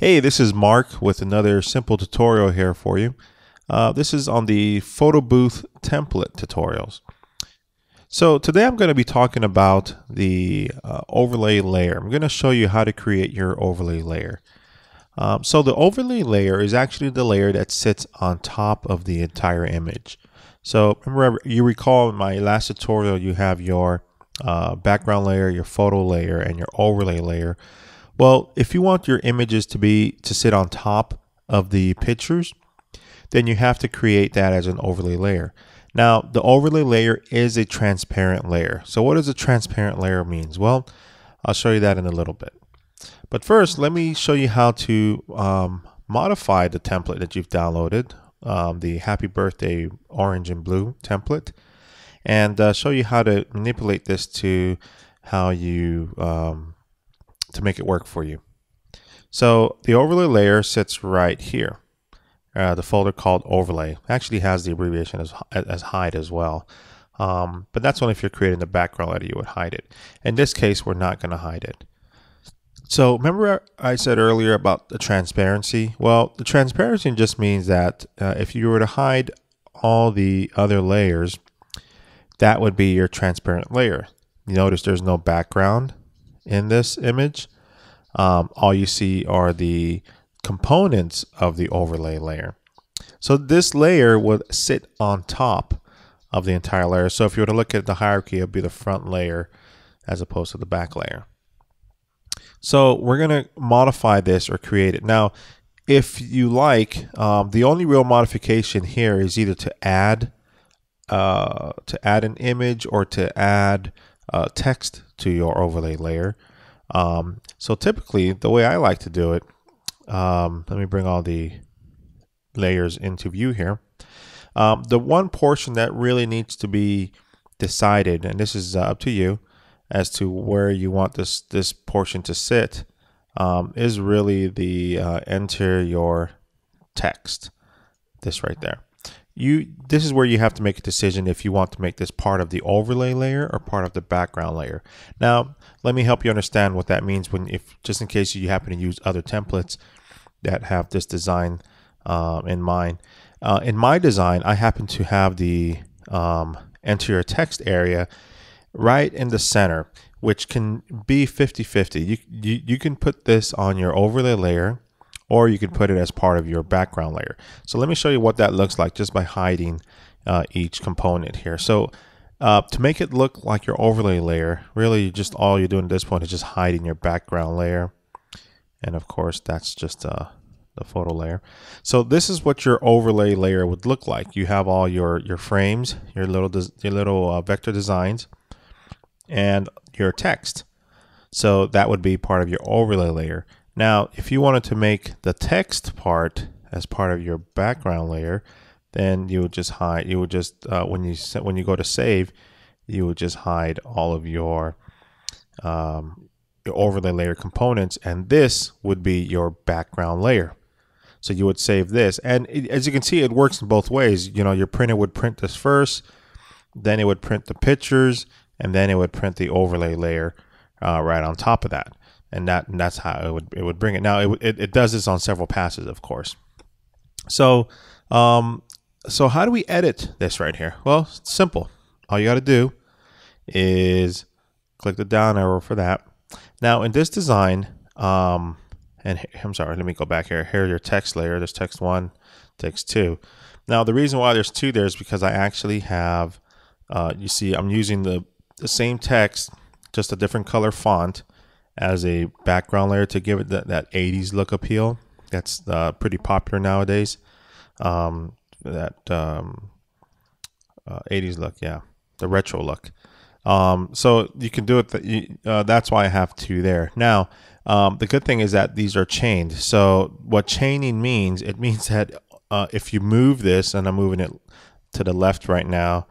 Hey, this is Mark with another simple tutorial here for you. Uh, this is on the photo booth template tutorials. So today I'm going to be talking about the uh, overlay layer. I'm going to show you how to create your overlay layer. Um, so the overlay layer is actually the layer that sits on top of the entire image. So remember, you recall in my last tutorial, you have your uh, background layer, your photo layer, and your overlay layer. Well, if you want your images to be to sit on top of the pictures, then you have to create that as an overlay layer. Now, the overlay layer is a transparent layer. So what does a transparent layer means? Well, I'll show you that in a little bit. But first, let me show you how to um, modify the template that you've downloaded, um, the happy birthday orange and blue template, and uh, show you how to manipulate this to how you um, to make it work for you. So the overlay layer sits right here. Uh, the folder called overlay actually has the abbreviation as, as hide as well. Um, but that's only if you're creating the background layer you would hide it. In this case, we're not going to hide it. So remember I said earlier about the transparency? Well, the transparency just means that uh, if you were to hide all the other layers, that would be your transparent layer. You notice there's no background in this image, um, all you see are the components of the overlay layer. So this layer would sit on top of the entire layer. So if you were to look at the hierarchy, it would be the front layer as opposed to the back layer. So we're going to modify this or create it. Now, if you like, um, the only real modification here is either to add uh, to add an image or to add uh, text to your overlay layer. Um, so typically, the way I like to do it, um, let me bring all the layers into view here. Um, the one portion that really needs to be decided, and this is uh, up to you as to where you want this this portion to sit, um, is really the uh, enter your text. This right there you this is where you have to make a decision if you want to make this part of the overlay layer or part of the background layer. Now, let me help you understand what that means when if just in case you happen to use other templates that have this design uh, in mind. Uh, in my design, I happen to have the um, enter your text area right in the center, which can be 50-50. You, you, you can put this on your overlay layer or you can put it as part of your background layer. So let me show you what that looks like just by hiding uh, each component here. So uh, to make it look like your overlay layer, really just all you're doing at this point is just hiding your background layer. And of course, that's just uh, the photo layer. So this is what your overlay layer would look like. You have all your, your frames, your little, your little uh, vector designs, and your text. So that would be part of your overlay layer. Now, if you wanted to make the text part as part of your background layer, then you would just hide, you would just, uh, when you when you go to save, you would just hide all of your, um, your overlay layer components, and this would be your background layer. So you would save this. And it, as you can see, it works in both ways. You know, your printer would print this first, then it would print the pictures, and then it would print the overlay layer uh, right on top of that and that and that's how it would it would bring it. Now it, it, it does this on several passes, of course. So um, so how do we edit this right here? Well, it's simple. All you got to do is click the down arrow for that. Now in this design, um, and I'm sorry, let me go back here. Here's your text layer. There's text one, text two. Now the reason why there's two there is because I actually have, uh, you see, I'm using the the same text, just a different color font as a background layer to give it that, that 80s look appeal. That's uh, pretty popular nowadays. Um, that um, uh, 80s look, yeah, the retro look. Um, so you can do it. Th uh, that's why I have two there. Now, um, the good thing is that these are chained. So what chaining means, it means that uh, if you move this, and I'm moving it to the left right now,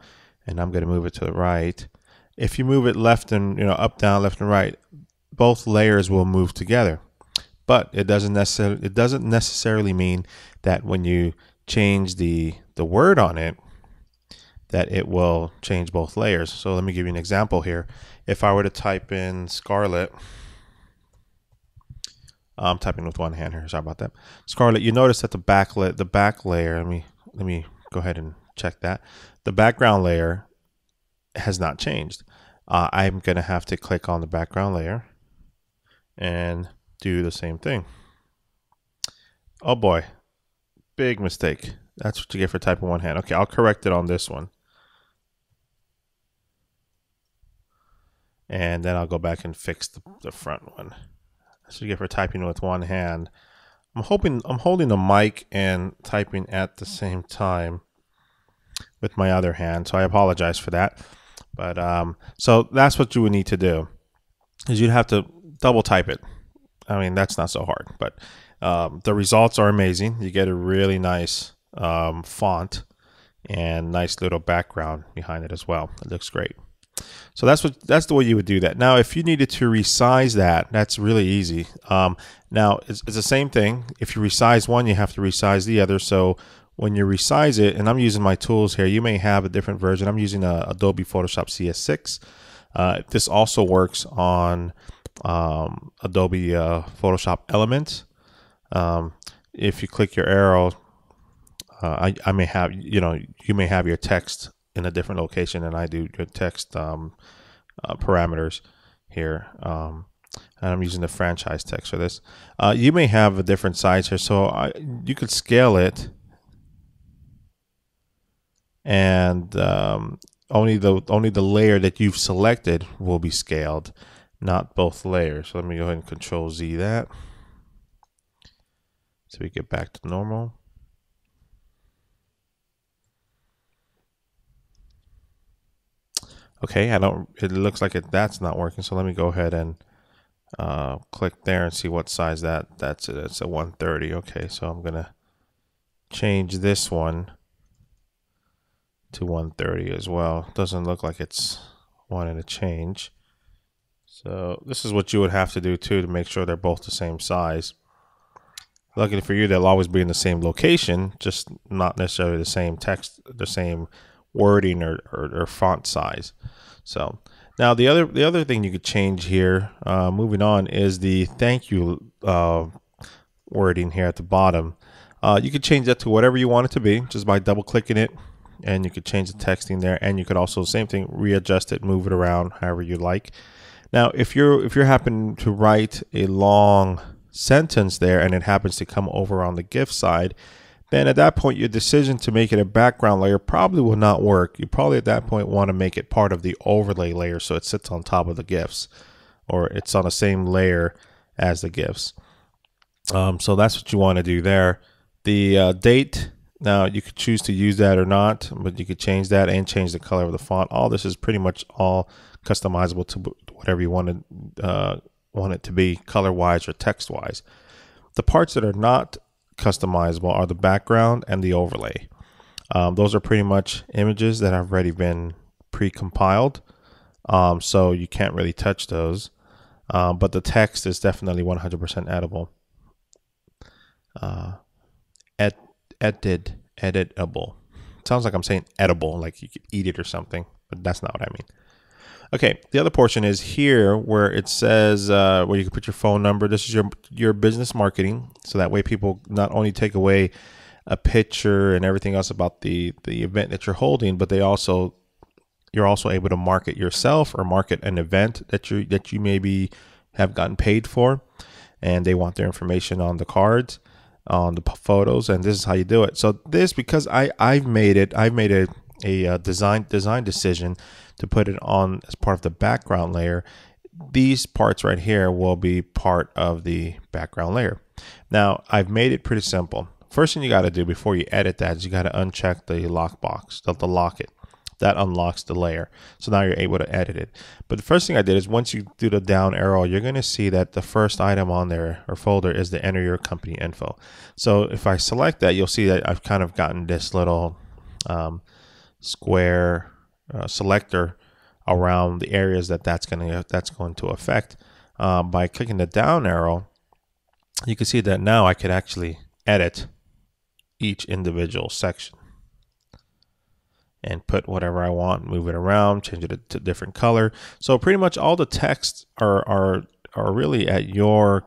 and I'm going to move it to the right. If you move it left and you know up, down, left, and right, both layers will move together. But it doesn't necessarily it doesn't necessarily mean that when you change the the word on it that it will change both layers. So let me give you an example here. If I were to type in Scarlet I'm typing with one hand here. Sorry about that. Scarlet, you notice that the back the back layer. Let me let me go ahead and check that. The background layer has not changed. Uh, I'm gonna have to click on the background layer and do the same thing. Oh boy, big mistake. That's what you get for typing one hand. Okay, I'll correct it on this one. And then I'll go back and fix the, the front one. That's what you get for typing with one hand. I'm hoping I'm holding the mic and typing at the same time with my other hand, so I apologize for that. But um, so that's what you would need to do is you'd have to double type it. I mean, that's not so hard, but um, the results are amazing. You get a really nice um, font and nice little background behind it as well. It looks great. So that's what that's the way you would do that. Now, if you needed to resize that, that's really easy. Um, now it's, it's the same thing. If you resize one, you have to resize the other. So when you resize it, and I'm using my tools here, you may have a different version. I'm using a Adobe Photoshop CS6. Uh, this also works on um, Adobe uh, Photoshop Elements. Um, if you click your arrow, uh, I, I may have, you know, you may have your text in a different location than I do your text um, uh, parameters here. Um, and I'm using the franchise text for this. Uh, you may have a different size here, so I, you could scale it, and um, only the only the layer that you've selected will be scaled, not both layers. So let me go ahead and Control Z that. So we get back to normal. Okay, I don't, it looks like it, that's not working. So let me go ahead and uh, click there and see what size that, that's it. It's a 130. Okay, so I'm going to change this one to 130 as well. Doesn't look like it's wanting to change. So this is what you would have to do too to make sure they're both the same size. Luckily for you, they'll always be in the same location, just not necessarily the same text, the same wording or, or, or font size. So now the other the other thing you could change here, uh, moving on, is the thank you uh, wording here at the bottom. Uh, you could change that to whatever you want it to be just by double clicking it, and you could change the texting there. And you could also same thing readjust it, move it around however you like. Now, if you're if you're happening to write a long sentence there and it happens to come over on the GIF side, then at that point, your decision to make it a background layer probably will not work. You probably at that point want to make it part of the overlay layer so it sits on top of the GIFs or it's on the same layer as the GIFs. Um, so that's what you want to do there. The uh, date, now you could choose to use that or not, but you could change that and change the color of the font. All this is pretty much all customizable to whatever you want to uh, want it to be color wise or text wise. The parts that are not customizable are the background and the overlay. Um, those are pretty much images that have already been pre-compiled, um, so you can't really touch those. Um, but the text is definitely 100% editable. Uh, ed- edit, editable. Sounds like I'm saying edible, like you could eat it or something, but that's not what I mean. Okay, the other portion is here where it says uh, where you can put your phone number. This is your your business marketing, so that way people not only take away a picture and everything else about the the event that you're holding, but they also you're also able to market yourself or market an event that you that you maybe have gotten paid for, and they want their information on the cards, on the photos, and this is how you do it. So this because I I've made it, I've made a a uh, design design decision to put it on as part of the background layer, these parts right here will be part of the background layer. Now, I've made it pretty simple. First thing you got to do before you edit that is you got to uncheck the lockbox, the, the lock it. That unlocks the layer. So now you're able to edit it. But the first thing I did is once you do the down arrow, you're going to see that the first item on there or folder is the enter your company info. So if I select that, you'll see that I've kind of gotten this little um, square uh, selector around the areas that that's going to that's going to affect. Uh, by clicking the down arrow, you can see that now I could actually edit each individual section and put whatever I want, move it around, change it to different color. So pretty much all the text are are are really at your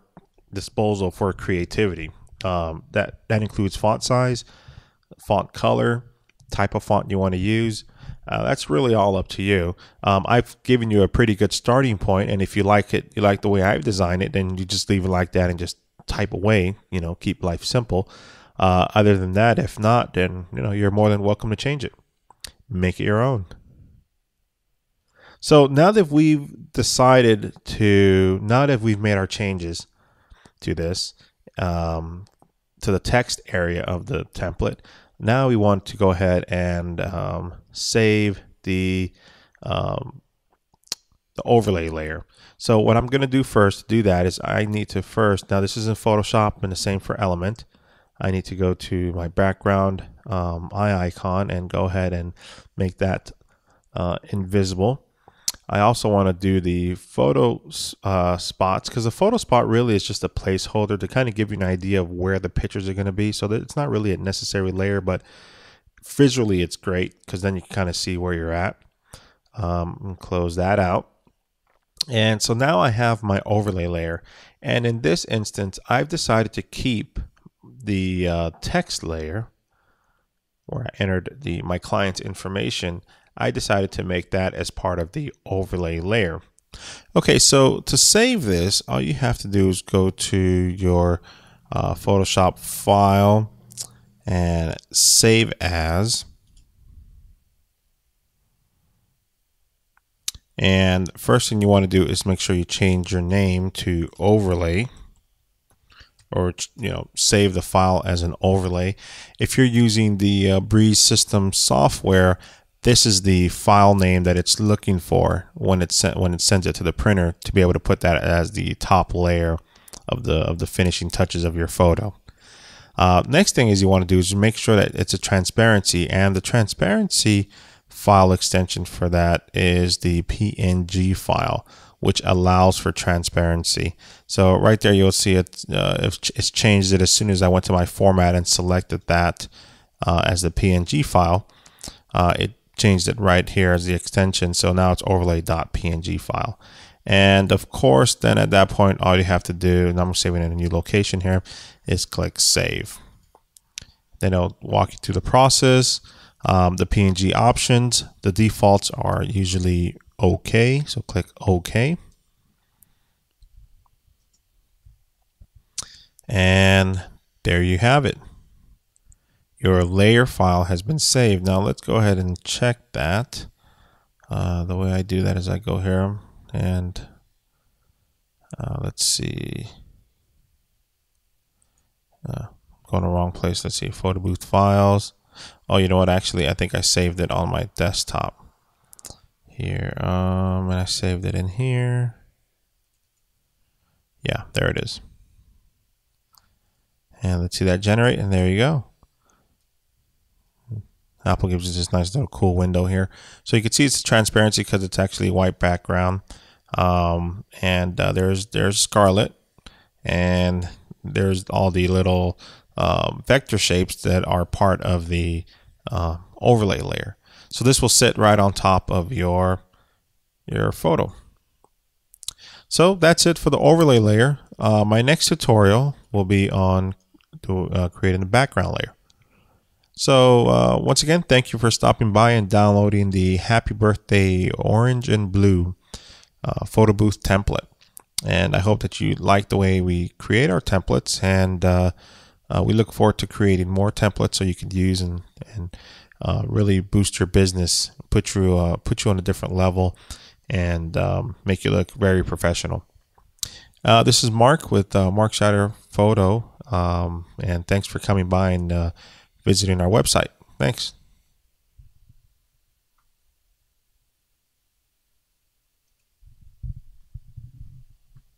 disposal for creativity. Um, that that includes font size, font color, type of font you want to use. Uh, that's really all up to you. Um, I've given you a pretty good starting point, and if you like it, you like the way I've designed it, then you just leave it like that and just type away. You know, keep life simple. Uh, other than that, if not, then you know you're more than welcome to change it. Make it your own. So now that we've decided to, now that we've made our changes to this, um, to the text area of the template, now we want to go ahead and um, save the um, the overlay layer. So what I'm going to do first to do that is I need to first, now this is in Photoshop and the same for Element. I need to go to my background um, eye icon and go ahead and make that uh, invisible. I also want to do the photo uh, spots because the photo spot really is just a placeholder to kind of give you an idea of where the pictures are going to be. So that it's not really a necessary layer, but visually it's great because then you can kind of see where you're at. Um, close that out. And so now I have my overlay layer. And in this instance, I've decided to keep the uh, text layer where I entered the my client's information I decided to make that as part of the overlay layer. Okay, so to save this, all you have to do is go to your uh, Photoshop file and save as. And first thing you want to do is make sure you change your name to overlay or you know save the file as an overlay. If you're using the uh, Breeze system software, this is the file name that it's looking for when it sent when it sends it to the printer to be able to put that as the top layer of the of the finishing touches of your photo. Uh, next thing is you want to do is make sure that it's a transparency and the transparency file extension for that is the PNG file which allows for transparency. So right there you'll see it uh, it's changed it as soon as I went to my format and selected that uh, as the PNG file. Uh, it changed it right here as the extension. So now it's overlay.png file. And of course, then at that point, all you have to do, and I'm saving in a new location here, is click save. Then it'll walk you through the process. Um, the PNG options, the defaults are usually okay. So click OK. And there you have it your layer file has been saved. Now let's go ahead and check that. Uh, the way I do that is I go here and uh, let's see. Uh, going the wrong place. Let's see. Photo booth files. Oh, you know what? Actually, I think I saved it on my desktop here. Um, and I saved it in here. Yeah, there it is. And let's see that generate, and there you go. Apple gives us this nice little cool window here. So you can see it's transparency because it's actually white background. Um, and uh, there's there's Scarlet and there's all the little uh, vector shapes that are part of the uh, overlay layer. So this will sit right on top of your your photo. So that's it for the overlay layer. Uh, my next tutorial will be on to, uh, creating the background layer. So uh, once again, thank you for stopping by and downloading the Happy Birthday Orange and Blue uh, Photo Booth template. And I hope that you like the way we create our templates and uh, uh we look forward to creating more templates so you can use and, and uh, really boost your business, put you, uh, put you on a different level and um, make you look very professional. this is Mark with Mark Shatter Photo um, and thanks for coming by and visiting our website. Thanks.